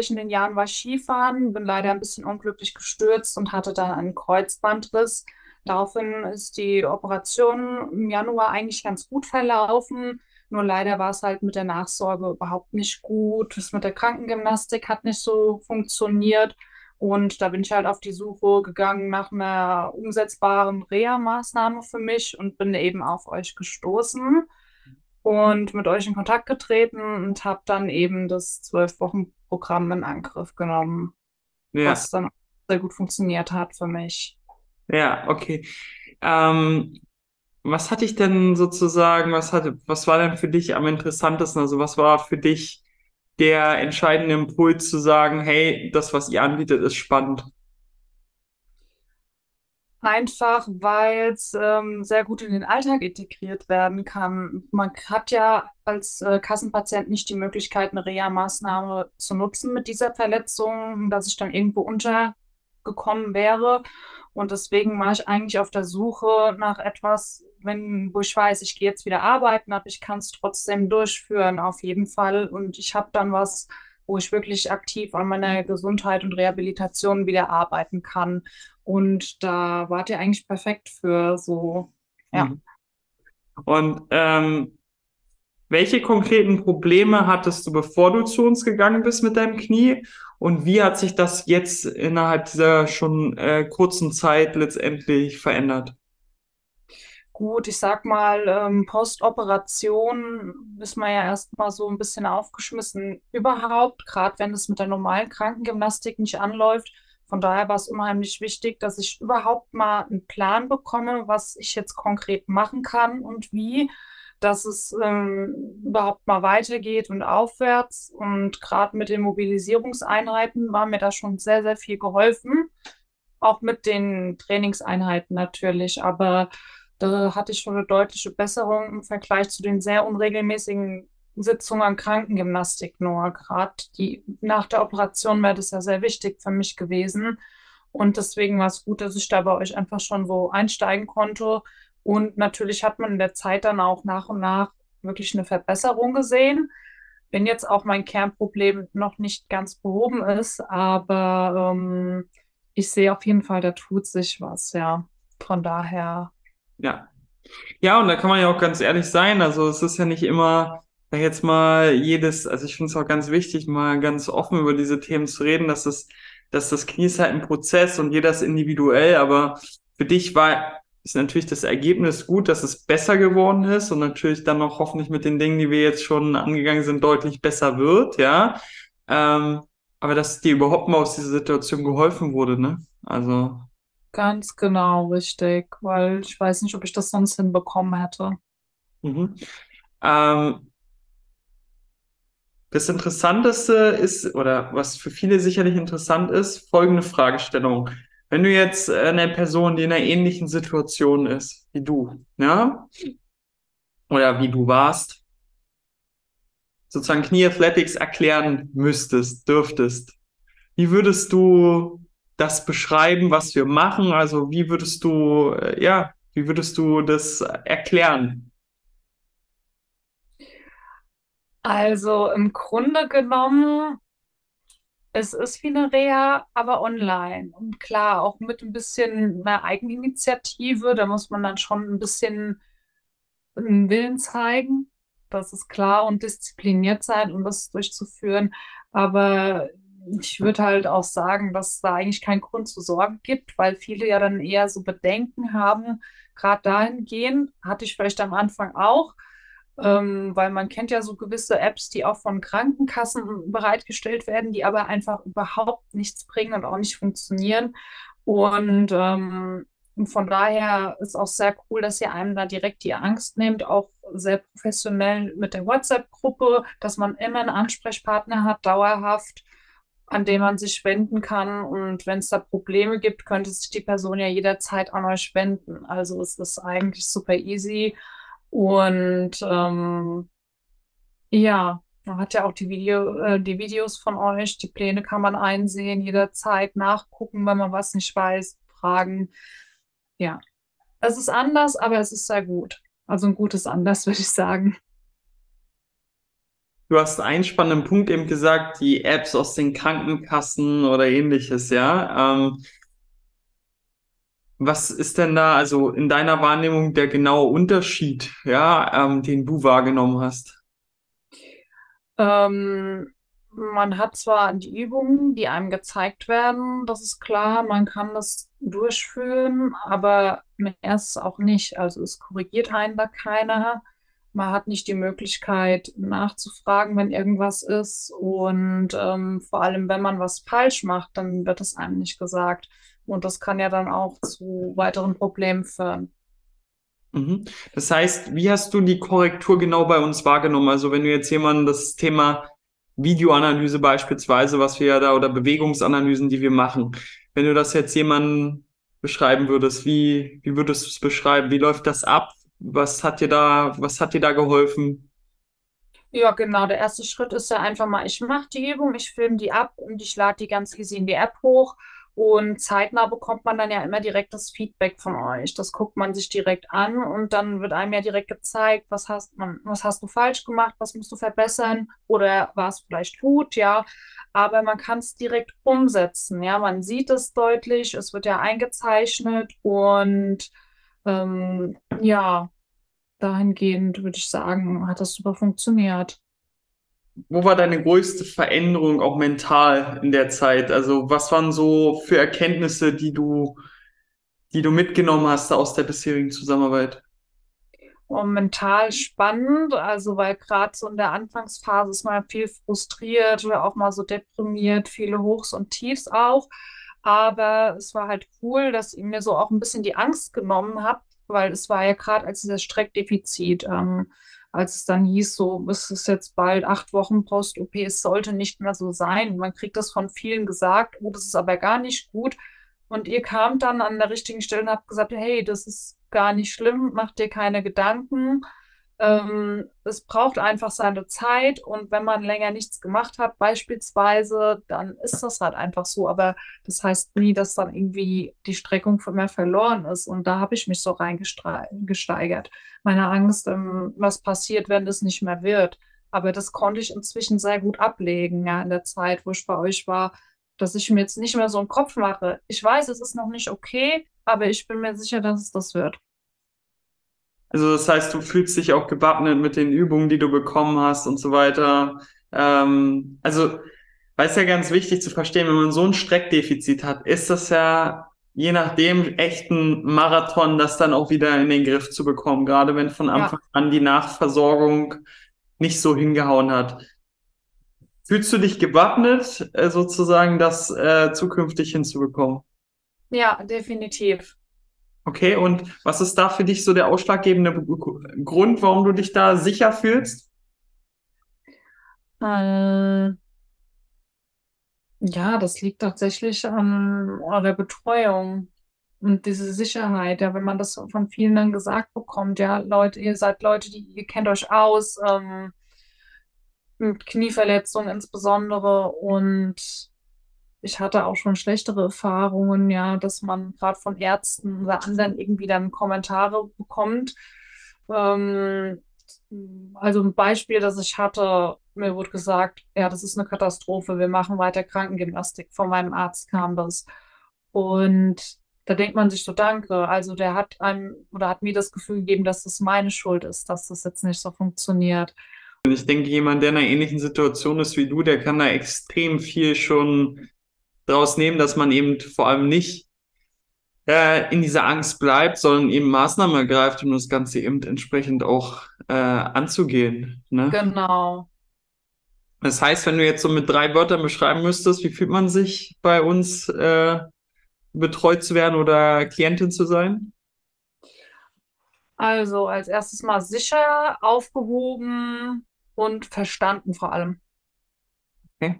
zwischen den Jahren war Skifahren, bin leider ein bisschen unglücklich gestürzt und hatte dann einen Kreuzbandriss. Daraufhin ist die Operation im Januar eigentlich ganz gut verlaufen. Nur leider war es halt mit der Nachsorge überhaupt nicht gut. Das mit der Krankengymnastik hat nicht so funktioniert. Und da bin ich halt auf die Suche gegangen nach einer umsetzbaren Reha-Maßnahme für mich und bin eben auf euch gestoßen und mit euch in Kontakt getreten und habe dann eben das Zwölf-Wochen-Programm in Angriff genommen, ja. was dann sehr gut funktioniert hat für mich. Ja, okay. Ähm, was hatte ich denn sozusagen, was hatte, was war denn für dich am interessantesten? Also was war für dich der entscheidende Impuls zu sagen, hey, das, was ihr anbietet, ist spannend? Einfach, weil es ähm, sehr gut in den Alltag integriert werden kann. Man hat ja als äh, Kassenpatient nicht die Möglichkeit, eine Reha-Maßnahme zu nutzen mit dieser Verletzung, dass ich dann irgendwo untergekommen wäre. Und deswegen war ich eigentlich auf der Suche nach etwas, wenn, wo ich weiß, ich gehe jetzt wieder arbeiten, aber ich kann es trotzdem durchführen, auf jeden Fall. Und ich habe dann was, wo ich wirklich aktiv an meiner Gesundheit und Rehabilitation wieder arbeiten kann. Und da wart ihr eigentlich perfekt für so, ja. Mhm. Und ähm, welche konkreten Probleme hattest du, bevor du zu uns gegangen bist mit deinem Knie? Und wie hat sich das jetzt innerhalb dieser schon äh, kurzen Zeit letztendlich verändert? Gut, ich sag mal, ähm, Postoperation ist man ja erstmal so ein bisschen aufgeschmissen. Überhaupt, gerade wenn es mit der normalen Krankengymnastik nicht anläuft. Von daher war es unheimlich wichtig, dass ich überhaupt mal einen Plan bekomme, was ich jetzt konkret machen kann und wie, dass es ähm, überhaupt mal weitergeht und aufwärts. Und gerade mit den Mobilisierungseinheiten war mir da schon sehr, sehr viel geholfen. Auch mit den Trainingseinheiten natürlich. Aber da hatte ich schon eine deutliche Besserung im Vergleich zu den sehr unregelmäßigen Sitzungen an Krankengymnastik nur. Gerade die nach der Operation wäre das ja sehr wichtig für mich gewesen. Und deswegen war es gut, dass ich da bei euch einfach schon wo einsteigen konnte. Und natürlich hat man in der Zeit dann auch nach und nach wirklich eine Verbesserung gesehen. Wenn jetzt auch mein Kernproblem noch nicht ganz behoben ist, aber ähm, ich sehe auf jeden Fall, da tut sich was, ja. Von daher ja. Ja, und da kann man ja auch ganz ehrlich sein. Also es ist ja nicht immer, jetzt mal jedes, also ich finde es auch ganz wichtig, mal ganz offen über diese Themen zu reden, dass das, dass das Knie ist halt ein Prozess und jeder ist individuell, aber für dich war, ist natürlich das Ergebnis gut, dass es besser geworden ist und natürlich dann noch hoffentlich mit den Dingen, die wir jetzt schon angegangen sind, deutlich besser wird, ja. Ähm, aber dass dir überhaupt mal aus dieser Situation geholfen wurde, ne? Also Ganz genau, richtig, weil ich weiß nicht, ob ich das sonst hinbekommen hätte. Mhm. Ähm, das Interessanteste ist, oder was für viele sicherlich interessant ist, folgende Fragestellung. Wenn du jetzt eine Person, die in einer ähnlichen Situation ist wie du, ja, oder wie du warst, sozusagen Knie Athletics erklären müsstest, dürftest, wie würdest du das beschreiben, was wir machen? Also wie würdest du, äh, ja, wie würdest du das erklären? Also im Grunde genommen, es ist wie eine Reha, aber online. Und klar, auch mit ein bisschen mehr Eigeninitiative, da muss man dann schon ein bisschen einen Willen zeigen. Das ist klar und diszipliniert sein, um das durchzuführen. Aber ich würde halt auch sagen, dass da eigentlich keinen Grund zu Sorgen gibt, weil viele ja dann eher so Bedenken haben. Gerade dahingehend hatte ich vielleicht am Anfang auch, ähm, weil man kennt ja so gewisse Apps, die auch von Krankenkassen bereitgestellt werden, die aber einfach überhaupt nichts bringen und auch nicht funktionieren. Und ähm, von daher ist auch sehr cool, dass ihr einem da direkt die Angst nehmt, auch sehr professionell mit der WhatsApp-Gruppe, dass man immer einen Ansprechpartner hat, dauerhaft an den man sich wenden kann. Und wenn es da Probleme gibt, könnte sich die Person ja jederzeit an euch wenden. Also es ist eigentlich super easy. Und ähm, ja, man hat ja auch die, Video, äh, die Videos von euch, die Pläne kann man einsehen, jederzeit nachgucken, wenn man was nicht weiß, fragen. Ja, es ist anders, aber es ist sehr gut. Also ein gutes Anders, würde ich sagen. du hast einen spannenden Punkt eben gesagt, die Apps aus den Krankenkassen oder ähnliches, ja. Ähm, was ist denn da, also in deiner Wahrnehmung, der genaue Unterschied, ja, ähm, den du wahrgenommen hast? Ähm, man hat zwar die Übungen, die einem gezeigt werden, das ist klar, man kann das durchführen, aber mehr ist auch nicht. Also es korrigiert einen da keiner. Man hat nicht die Möglichkeit nachzufragen, wenn irgendwas ist. Und ähm, vor allem, wenn man was falsch macht, dann wird es einem nicht gesagt. Und das kann ja dann auch zu weiteren Problemen führen. Mhm. Das heißt, wie hast du die Korrektur genau bei uns wahrgenommen? Also wenn du jetzt jemanden das Thema Videoanalyse beispielsweise, was wir ja da, oder Bewegungsanalysen, die wir machen, wenn du das jetzt jemandem beschreiben würdest, wie, wie würdest du es beschreiben? Wie läuft das ab? Was hat dir da, was hat dir da geholfen? Ja, genau. Der erste Schritt ist ja einfach mal, ich mache die Übung, ich filme die ab und ich lade die ganz in die App hoch. Und zeitnah bekommt man dann ja immer direkt das Feedback von euch. Das guckt man sich direkt an und dann wird einem ja direkt gezeigt, was hast man, was hast du falsch gemacht, was musst du verbessern oder war es vielleicht gut, ja. Aber man kann es direkt umsetzen, ja. Man sieht es deutlich, es wird ja eingezeichnet und ähm, ja, dahingehend würde ich sagen, hat das super funktioniert. Wo war deine größte Veränderung auch mental in der Zeit? Also was waren so für Erkenntnisse, die du, die du mitgenommen hast aus der bisherigen Zusammenarbeit? Oh, mental spannend, also weil gerade so in der Anfangsphase ist man viel frustriert oder auch mal so deprimiert, viele Hochs und Tiefs auch. Aber es war halt cool, dass ihr mir so auch ein bisschen die Angst genommen habt, weil es war ja gerade als dieses Streckdefizit. Ähm, als es dann hieß, so, es ist jetzt bald acht Wochen Post-OP, es sollte nicht mehr so sein. Man kriegt das von vielen gesagt, oh, das ist aber gar nicht gut. Und ihr kamt dann an der richtigen Stelle und habt gesagt, hey, das ist gar nicht schlimm, mach dir keine Gedanken. Ähm, es braucht einfach seine Zeit und wenn man länger nichts gemacht hat, beispielsweise, dann ist das halt einfach so. Aber das heißt nie, dass dann irgendwie die Streckung von mir verloren ist. Und da habe ich mich so reingesteigert. Meine Angst, ähm, was passiert, wenn das nicht mehr wird. Aber das konnte ich inzwischen sehr gut ablegen, ja, in der Zeit, wo ich bei euch war, dass ich mir jetzt nicht mehr so einen Kopf mache. Ich weiß, es ist noch nicht okay, aber ich bin mir sicher, dass es das wird. Also das heißt, du fühlst dich auch gewappnet mit den Übungen, die du bekommen hast und so weiter. Ähm, also, weil es ja ganz wichtig zu verstehen, wenn man so ein Streckdefizit hat, ist das ja je nachdem echt ein Marathon, das dann auch wieder in den Griff zu bekommen, gerade wenn von Anfang ja. an die Nachversorgung nicht so hingehauen hat. Fühlst du dich gewappnet, äh, sozusagen das äh, zukünftig hinzubekommen? Ja, definitiv. Okay, und was ist da für dich so der ausschlaggebende Grund, warum du dich da sicher fühlst? Äh, ja, das liegt tatsächlich an der Betreuung und diese Sicherheit. Ja, wenn man das von vielen dann gesagt bekommt, ja, Leute, ihr seid Leute, die ihr kennt euch aus, ähm, mit Knieverletzungen insbesondere und ich hatte auch schon schlechtere Erfahrungen, ja, dass man gerade von Ärzten oder anderen irgendwie dann Kommentare bekommt. Ähm, also ein Beispiel, das ich hatte, mir wurde gesagt, ja, das ist eine Katastrophe, wir machen weiter Krankengymnastik. Von meinem Arzt kam das. Und da denkt man sich so, danke. Also der hat einem oder hat mir das Gefühl gegeben, dass das meine Schuld ist, dass das jetzt nicht so funktioniert. Und ich denke, jemand, der in einer ähnlichen Situation ist wie du, der kann da extrem viel schon daraus nehmen, dass man eben vor allem nicht äh, in dieser Angst bleibt, sondern eben Maßnahmen ergreift, um das Ganze eben entsprechend auch äh, anzugehen. Ne? Genau. Das heißt, wenn du jetzt so mit drei Wörtern beschreiben müsstest, wie fühlt man sich bei uns äh, betreut zu werden oder Klientin zu sein? Also als erstes mal sicher, aufgehoben und verstanden vor allem. Okay.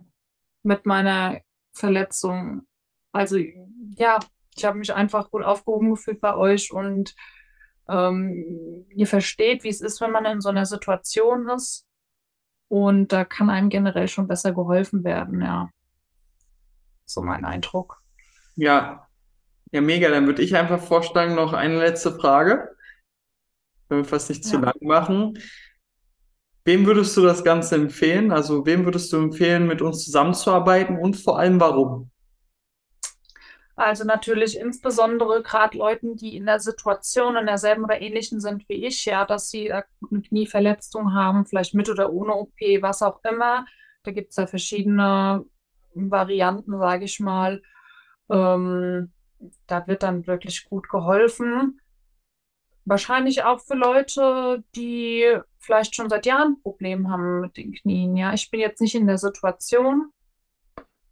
Mit meiner Verletzung. Also ja, ich habe mich einfach gut aufgehoben gefühlt bei euch und ähm, ihr versteht, wie es ist, wenn man in so einer Situation ist. Und da kann einem generell schon besser geholfen werden, ja. So mein Eindruck. Ja, ja, mega. Dann würde ich einfach vorschlagen, noch eine letzte Frage. Wenn wir fast nicht zu ja. lang machen. Wem würdest du das Ganze empfehlen? Also, wem würdest du empfehlen, mit uns zusammenzuarbeiten und vor allem warum? Also natürlich insbesondere gerade Leuten, die in der Situation, in derselben oder ähnlichen sind wie ich, ja, dass sie eine Knieverletzung haben, vielleicht mit oder ohne OP, was auch immer. Da gibt es ja verschiedene Varianten, sage ich mal. Ähm, da wird dann wirklich gut geholfen. Wahrscheinlich auch für Leute, die vielleicht schon seit Jahren Probleme haben mit den Knien. Ja, ich bin jetzt nicht in der Situation,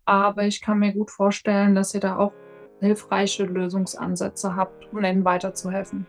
aber ich kann mir gut vorstellen, dass ihr da auch hilfreiche Lösungsansätze habt, um ihnen weiterzuhelfen.